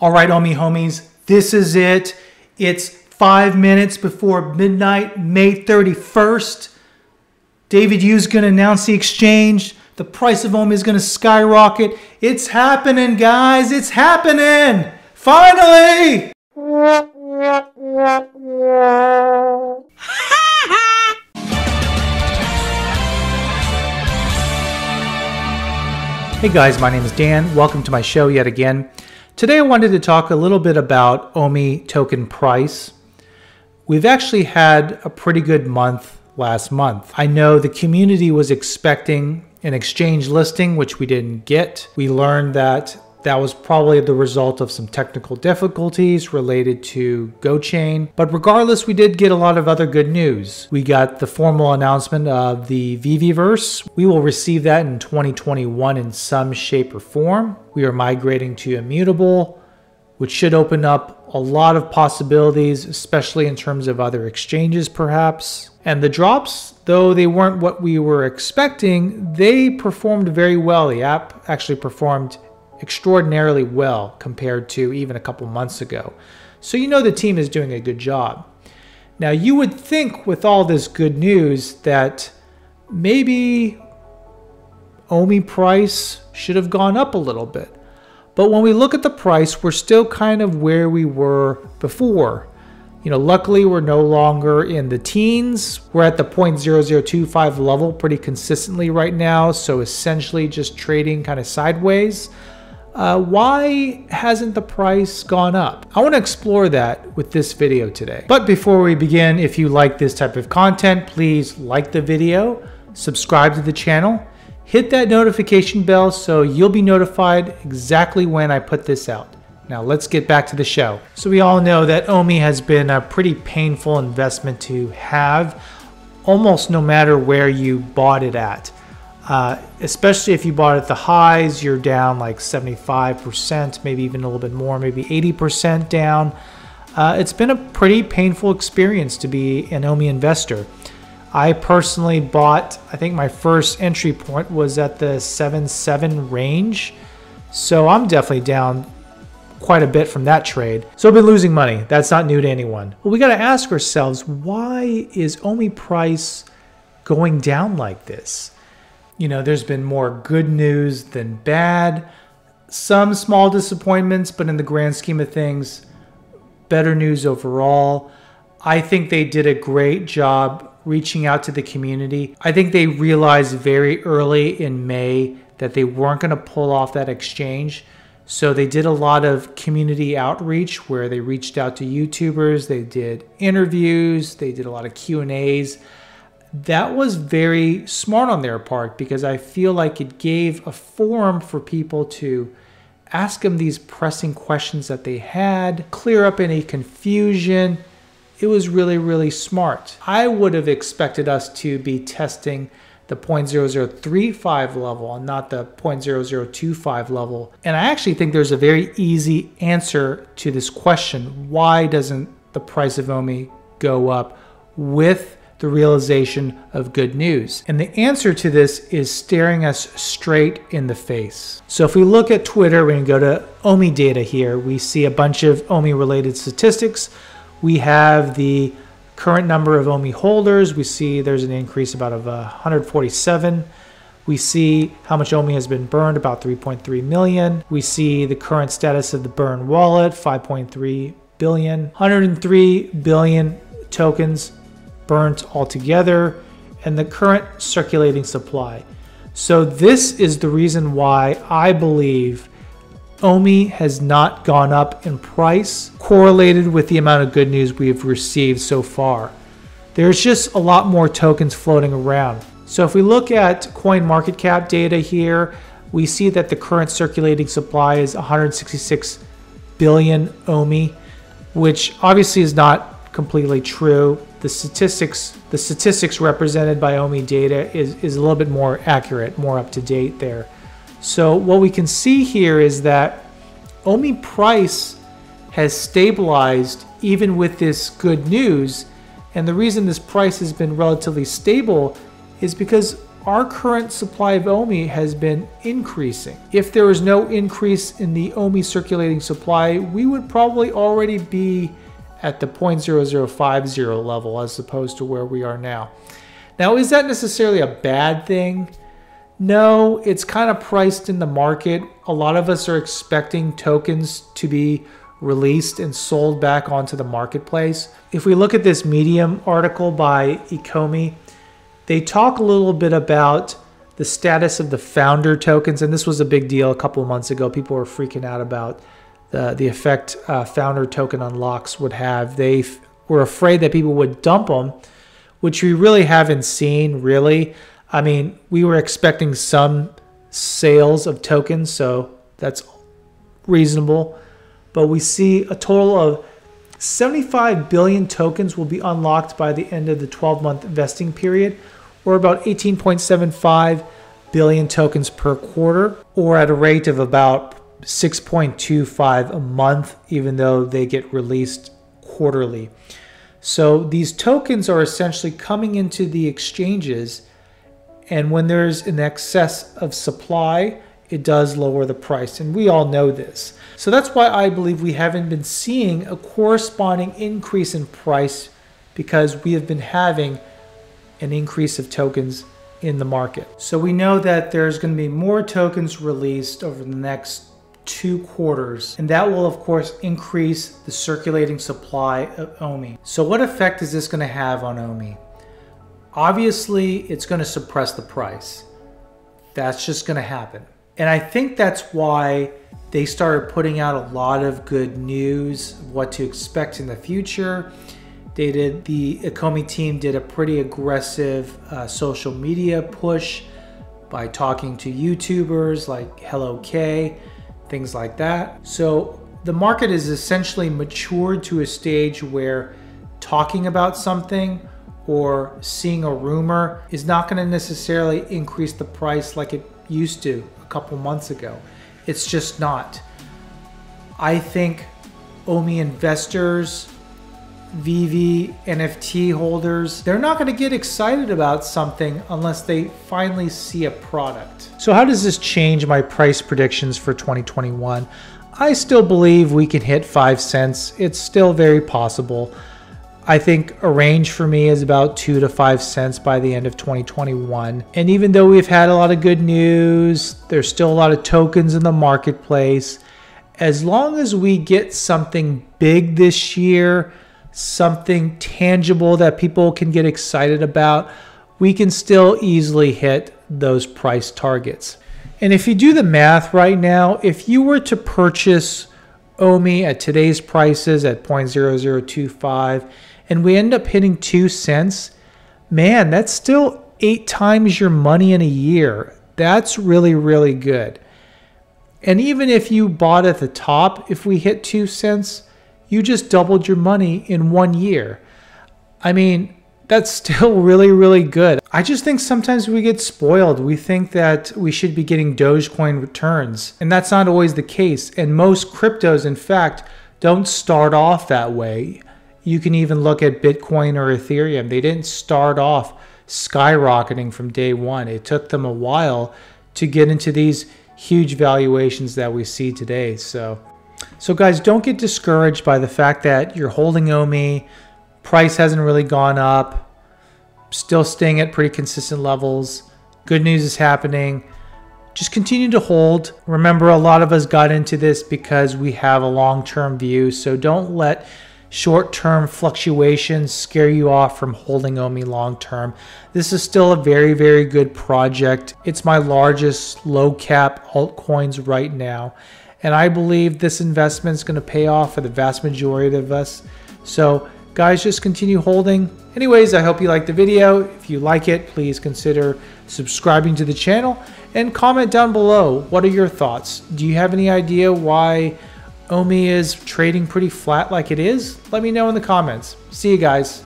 All right, Omi homies, this is it. It's five minutes before midnight, May 31st. David Yu's going to announce the exchange. The price of Omi is going to skyrocket. It's happening, guys. It's happening. Finally. Hey guys, my name is Dan. Welcome to my show yet again. Today I wanted to talk a little bit about OMI token price. We've actually had a pretty good month last month. I know the community was expecting an exchange listing, which we didn't get. We learned that that was probably the result of some technical difficulties related to GoChain. But regardless, we did get a lot of other good news. We got the formal announcement of the VeVerse. We will receive that in 2021 in some shape or form. We are migrating to Immutable, which should open up a lot of possibilities, especially in terms of other exchanges, perhaps. And the drops, though they weren't what we were expecting, they performed very well. The app actually performed extraordinarily well compared to even a couple months ago. So you know the team is doing a good job. Now you would think with all this good news that maybe OMI price should have gone up a little bit. But when we look at the price, we're still kind of where we were before. You know, luckily we're no longer in the teens. We're at the 0.0025 level pretty consistently right now. So essentially just trading kind of sideways. Uh, why hasn't the price gone up? I want to explore that with this video today. But before we begin, if you like this type of content, please like the video, subscribe to the channel, hit that notification bell so you'll be notified exactly when I put this out. Now let's get back to the show. So we all know that OMI has been a pretty painful investment to have almost no matter where you bought it at. Uh, especially if you bought at the highs, you're down like 75%, maybe even a little bit more, maybe 80% down. Uh, it's been a pretty painful experience to be an OMI investor. I personally bought, I think my first entry point was at the 7 7 range. So I'm definitely down quite a bit from that trade. So I've been losing money. That's not new to anyone. Well, we got to ask ourselves why is OMI price going down like this? You know, there's been more good news than bad. Some small disappointments, but in the grand scheme of things, better news overall. I think they did a great job reaching out to the community. I think they realized very early in May that they weren't going to pull off that exchange. So they did a lot of community outreach where they reached out to YouTubers, they did interviews, they did a lot of Q&As that was very smart on their part because I feel like it gave a forum for people to ask them these pressing questions that they had, clear up any confusion. It was really, really smart. I would have expected us to be testing the 0.0035 level and not the 0.0025 level. And I actually think there's a very easy answer to this question. Why doesn't the price of OMI go up with the realization of good news? And the answer to this is staring us straight in the face. So if we look at Twitter, we can go to OMI data here. We see a bunch of OMI related statistics. We have the current number of OMI holders. We see there's an increase about of uh, 147. We see how much OMI has been burned, about 3.3 million. We see the current status of the burn wallet, 5.3 billion. 103 billion tokens burnt altogether, and the current circulating supply. So, this is the reason why I believe OMI has not gone up in price, correlated with the amount of good news we've received so far. There's just a lot more tokens floating around. So, if we look at CoinMarketCap data here, we see that the current circulating supply is 166 billion OMI, which obviously is not completely true the statistics the statistics represented by OMI data is, is a little bit more accurate, more up to date there. So what we can see here is that OMI price has stabilized even with this good news. And the reason this price has been relatively stable is because our current supply of OMI has been increasing. If there was no increase in the OMI circulating supply, we would probably already be at the 0.0050 level as opposed to where we are now. Now, is that necessarily a bad thing? No, it's kind of priced in the market. A lot of us are expecting tokens to be released and sold back onto the marketplace. If we look at this Medium article by Ecomi, they talk a little bit about the status of the founder tokens, and this was a big deal a couple of months ago. People were freaking out about the, the effect uh, founder token unlocks would have. They were afraid that people would dump them, which we really haven't seen, really. I mean, we were expecting some sales of tokens, so that's reasonable. But we see a total of 75 billion tokens will be unlocked by the end of the 12 month vesting period, or about 18.75 billion tokens per quarter, or at a rate of about 6.25 a month, even though they get released quarterly. So these tokens are essentially coming into the exchanges, and when there's an excess of supply, it does lower the price, and we all know this. So that's why I believe we haven't been seeing a corresponding increase in price because we have been having an increase of tokens in the market. So we know that there's going to be more tokens released over the next two quarters, and that will, of course, increase the circulating supply of OMI. So, what effect is this going to have on OMI? Obviously, it's going to suppress the price. That's just going to happen. And I think that's why they started putting out a lot of good news, what to expect in the future. They did, the Ecomi team did a pretty aggressive uh, social media push by talking to YouTubers like Hello K things like that. So the market is essentially matured to a stage where talking about something or seeing a rumor is not going to necessarily increase the price like it used to a couple months ago. It's just not. I think OMI investors, VeVe NFT holders, they're not going to get excited about something unless they finally see a product. So, how does this change my price predictions for 2021? I still believe we can hit 5 cents. It's still very possible. I think a range for me is about 2 to 5 cents by the end of 2021. And even though we've had a lot of good news, there's still a lot of tokens in the marketplace. As long as we get something big this year, something tangible that people can get excited about, we can still easily hit those price targets. And if you do the math right now, if you were to purchase OMI at today's prices at 0.0025 and we end up hitting 2 cents, man, that's still 8 times your money in a year. That's really really good. And even if you bought at the top, if we hit 2 cents, you just doubled your money in one year. I mean, that's still really, really good. I just think sometimes we get spoiled. We think that we should be getting Dogecoin returns, and that's not always the case. And most cryptos, in fact, don't start off that way. You can even look at Bitcoin or Ethereum. They didn't start off skyrocketing from day one. It took them a while to get into these huge valuations that we see today. So so guys, don't get discouraged by the fact that you're holding OMI, price hasn't really gone up, still staying at pretty consistent levels. Good news is happening. Just continue to hold. Remember, a lot of us got into this because we have a long term view. So don't let short term fluctuations scare you off from holding OMI long term. This is still a very, very good project. It's my largest low cap altcoins right now. And I believe this investment is going to pay off for the vast majority of us. So, guys, just continue holding. Anyways, I hope you liked the video. If you like it, please consider subscribing to the channel and comment down below. What are your thoughts? Do you have any idea why OMI is trading pretty flat like it is? Let me know in the comments. See you guys.